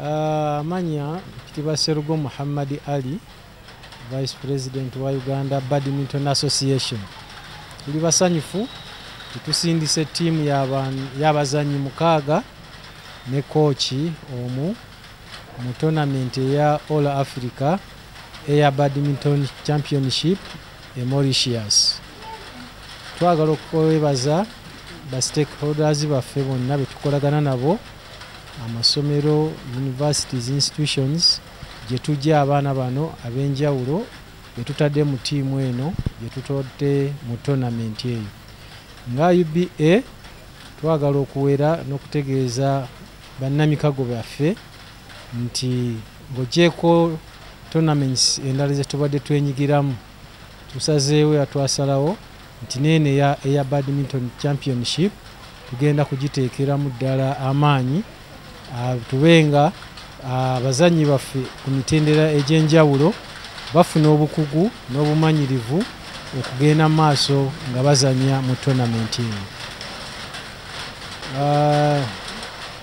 amanya kitibwa serugo muhammadi ali vice president wa uganda badminton association. Tuli basanyufu tetusindise ttiimu y'abazanyi mukaaga ne kooki omu mu tonament eya all africa eya badminton championship e mauritius. Twagala okwebaza ba stakeholders baffe bonna betukolagana nabo amasomero universities institutions gye tujja abaana bano ab'enjawulo betutadde mu ttiimu eno gyetutodde mu tonament eyo. Nga uba twagala okuwera n'okutegeeza bannamikago baffe nti ng'ogyeko tonaments endala zetubadde twenyigiramu tusazeewo atwasalawo nti neeno eya badminton championship tugenda kugiteekeramu ddala amaanyi tube nga abazanyi baffe ku mitendera egy'enjawulo bafuna obukugu n'obumanyirivu okugenda mu maaso nga bazanya mu tonament eyo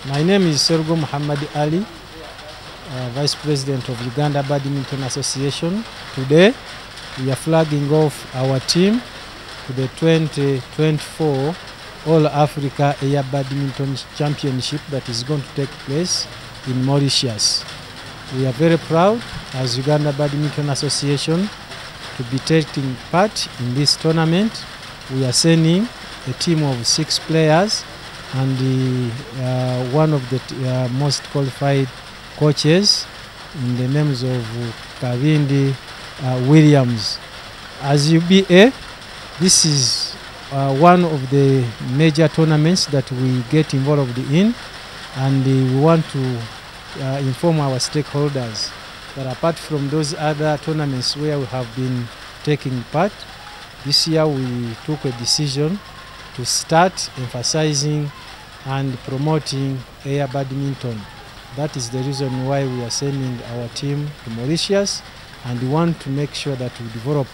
my name is sergo muhammad ali uh, vice president of uganda badminton association. Today we are flagging off our team to the 2024 all africa air badminton championship that is going to take place in mauritius we are very proud as uganda badminton association to be taking part in this tournament we are sending a team of six players and the, uh, one of the uh, most qualified coaches in the names of Kavindi uh, Williams. As UBA, this is uh, one of the major tournaments that we get involved in, and uh, we want to uh, inform our stakeholders that apart from those other tournaments where we have been taking part, this year we took a decision to start emphasizing and promoting air badminton. That is the reason why we are sending our team to Mauritius and we want to make sure that we develop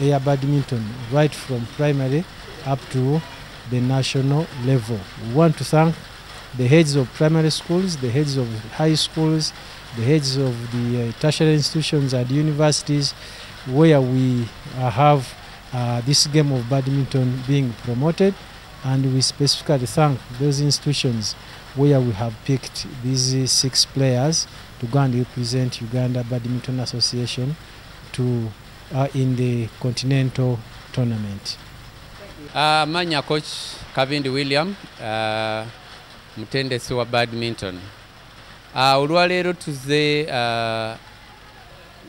air badminton right from primary up to the national level. We want to thank the heads of primary schools, the heads of high schools, the heads of the uh, tertiary institutions and universities where we uh, have uh, this game of badminton being promoted and we specifically thank those institutions where we have picked these six players to go and represent Uganda Badminton Association to uh, in the continental tournament. Uh, manya coach Kavindi William uh, mutendesi wa badminton. Uh, olwaleero tuze uh,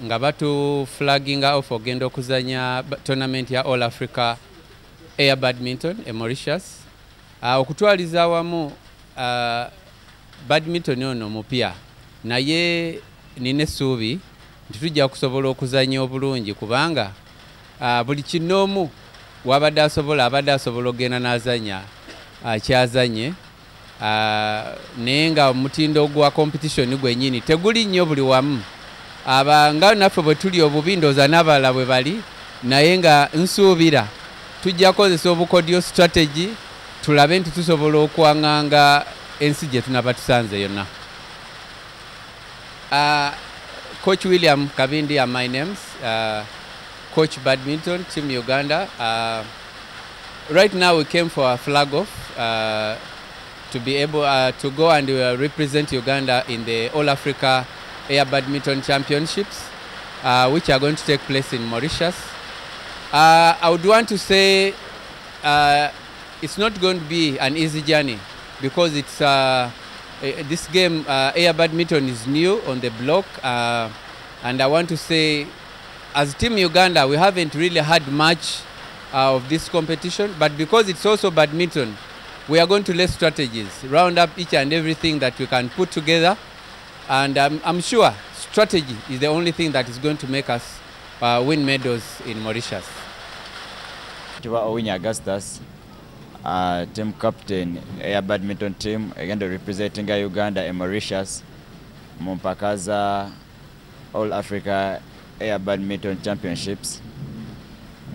nga batu flagging off ogenda okuzanya tournament ya all africa air badminton e mauritius. Uh, okutwaliza awamu uh, badminton ono mupya naye nina essuubi nti tujja kusobola okuzanya obulungi kubanga uh, buli kinoomu wabadde asobola abadde asobola okgenda n'azanya uh, kyazanye uh, naye nga omutindo gwa competition gwennyini teguli nnyo buli wamu. Aba nga naffe bwe tuli obubi ndooza n'abalala bwe bali naye nga nsuubira tujja kukozesa obukodyo strategy tulabe nti tusobola okwaŋŋanga ensi gye tunaba tusanze yonna. Uh, coach william kabindi are my names. Uh, coach badminton team uganda. Uh, right now we came for a flag off uh, to be able uh, to go and uh, represent uganda in the all africa air badminton championships uh, which are going to take place in mauritius. Uh, i would want to say it's not going to be an easy journey because it's uh, this game air badminton is new on the block and i want to say as team uganda we haven't really had much uh, of this competition but because it's also badminton we are going to lay strategies round up each and everything that we can put together. And um, i'm sure strategy is the only thing that is going to make us uh, win medals in mauritius. Augustus uh, team captain eya badminton team egenda representing uganda e mauritius mu mpaka all africa air badminton championships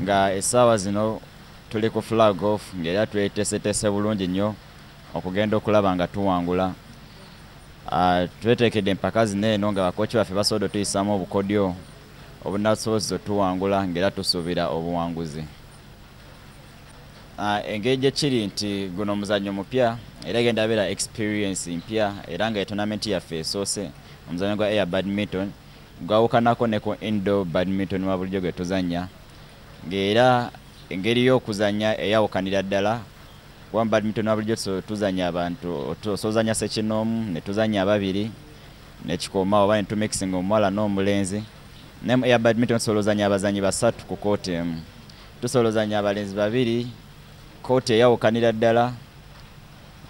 nga essaawa zino tuli ku flag off ngaera tweteeseteese bulungi nnyo okugenda okulaba nga tuwangula. Ah, twetekedde empaka zino eno nga bakoki baffe basobodde otuyisaamu obukodyo obunasobozesa otuwangula ng'era tusuubira obuwanguzi. Ah, engeri gye kiri nti guno omuzannyo mupya era genda beera experience mpya era nga etonamenti yaffe esoose omuzannyo gwa air badminton gwawukanako ne ku indo badminton wa bulijjo gwe tuzannya. Ng'era engeri y'okuzannya eyawukanira ddala kuba badminton wa bulijjo tuso- tuzannya abantu osozanya sekinoomu ne tuzannya ababiri nekikoomaawo oba ne tumikisinga omuwala n'omulenzi. Mu air badminton tusobola ozannya abazanyi basatu ku kooti emu. Tusobola ozannya abalenzi babiri kooti eyawukanira ddala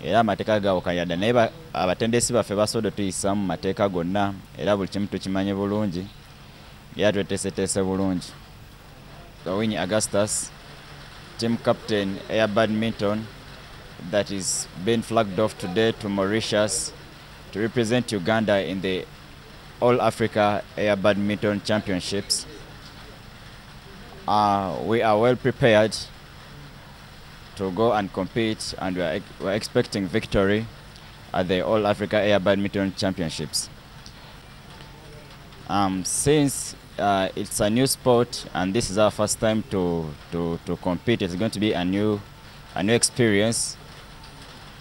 era amateeka gawukanyadda naye abatendesi baffe basobodde tuyisa mu mateeka gonna era buli kimu tukimanye bulungi era tweteeseteese bulungi. Owin augustus team captain air badminton that is being flagged off today to mauritius to represent uganda in the all africa air badminton championships. Uh, we are well prepared to go and compete, and we are, we are expecting victory at the All Africa Air Badminton Championships. Um, since uh, it's a new sport and this is our first time to, to, to compete, it's going to be a new, a new experience.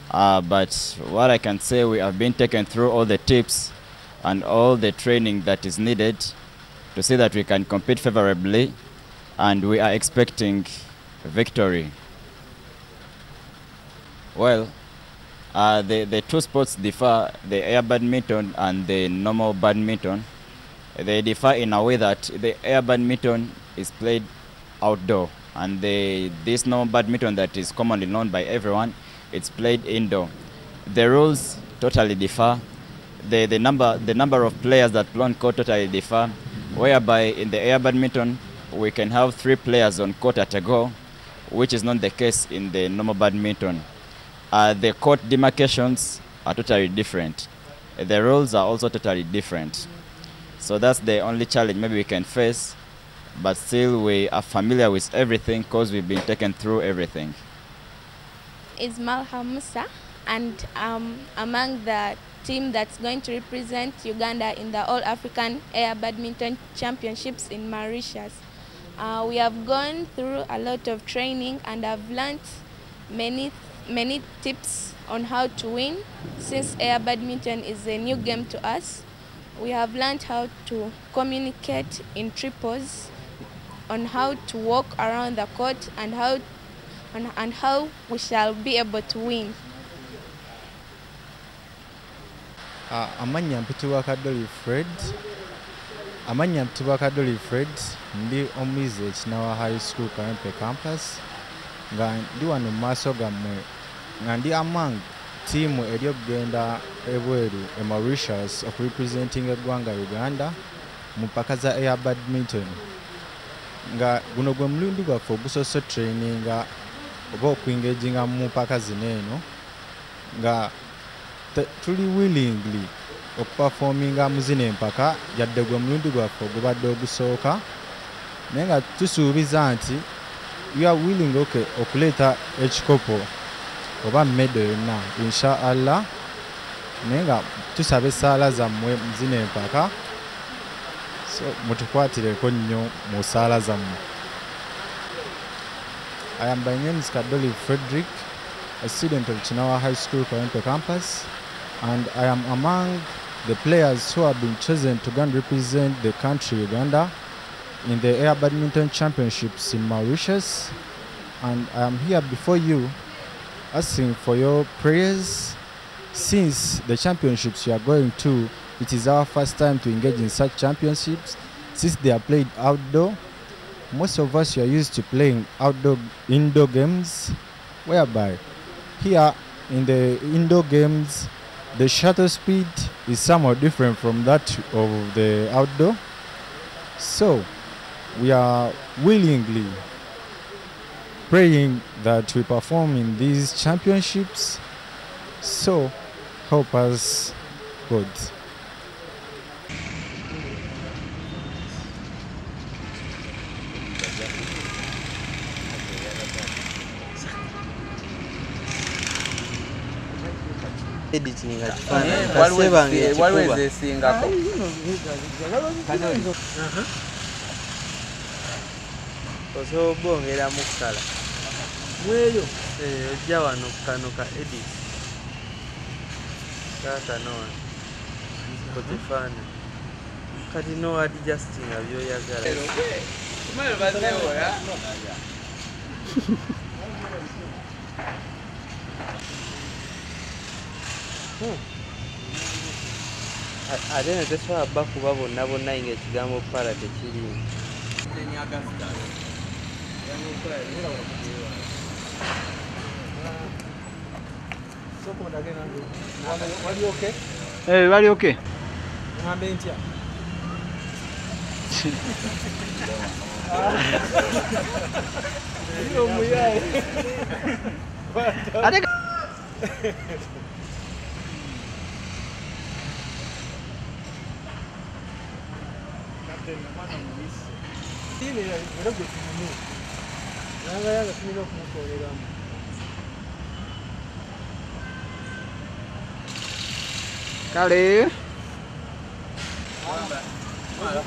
Uh, but what I can say, we have been taken through all the tips and all the training that is needed to see that we can compete favorably, and we are expecting victory. Well, uh, the, the two sports differ, the air badminton and the normal badminton. They differ in a way that the air badminton is played outdoor, and the, this normal badminton that is commonly known by everyone, it's played indoor. The rules totally differ. The, the, number, the number of players that play on court totally differ, whereby in the air badminton, we can have three players on court at a go, which is not the case in the normal badminton. Uh, the court demarcations are totally different. The rules are also totally different. So that's the only challenge maybe we can face, but still we are familiar with everything because we've been taken through everything. It's Malha Musa, and um, among the team that's going to represent Uganda in the All African Air Badminton Championships in Mauritius. Uh, we have gone through a lot of training and have learnt many many tips on how to win. Since air badminton is a new game to us, we have learned how to communicate in triples, on how to walk around the court and how and, and how we shall be able to win. Ah, amannya mpitibwa kadoli fred amannya mpitibwa kadoli fred ndi omuyizi ekinawa high school kawempe campus nga ndi wano mu maaso gammwe nga ndi among tiimu eri okugenda ebweru e mauritius okurepresentinga eggwanga uganda mu mpaka za air badminton. Nga guno gwe mulundi gwaffe ogusoose traininga oba okuingaginga mu mpaka zino eno nga tuli willingly okupafominga mu zino empaka yadde gwe mulundi gwaffe ogubadde ogusooka naye nga tusuubiza nti we are willing okay, okuleta ekikopo oba medo yonna. Insha allah naye nga tusaba esaala zammwe mu zino empaka so mutukwatireko nnyo mu saala zammwe. I am by name is Kadoli Frederick, a student of Chinawa High School, Toronto campus, and I am among the players who have been chosen to go and represent the country Uganda in the Air Badminton Championships in Mauritius. And I am here before you asking for your prayers. Since the championships you are going to, it is our first time to engage in such championships. Since they are played outdoor most of us are used to playing outdoor indoor games. Whereby here in the indoor games the shuttle speed is somewhat different from that of the outdoor. So we are willingly praying that we perform in these championships. So help us god. Editing kifaananyi kasebanga waliwo ekikuba ezesingako osobola obongeramu kala mweyo ojja wano kano ka edit kaakano wano ku kifaananyi kati no adjustinga byoyagala A- ate ne tesobola bba kuba bonna bonna nga ekigambo para tekirimu balyoke ate Tiene, pero que tiene. なんだやだ、黄色く持って俺が。Cadê? Ah, não. Não,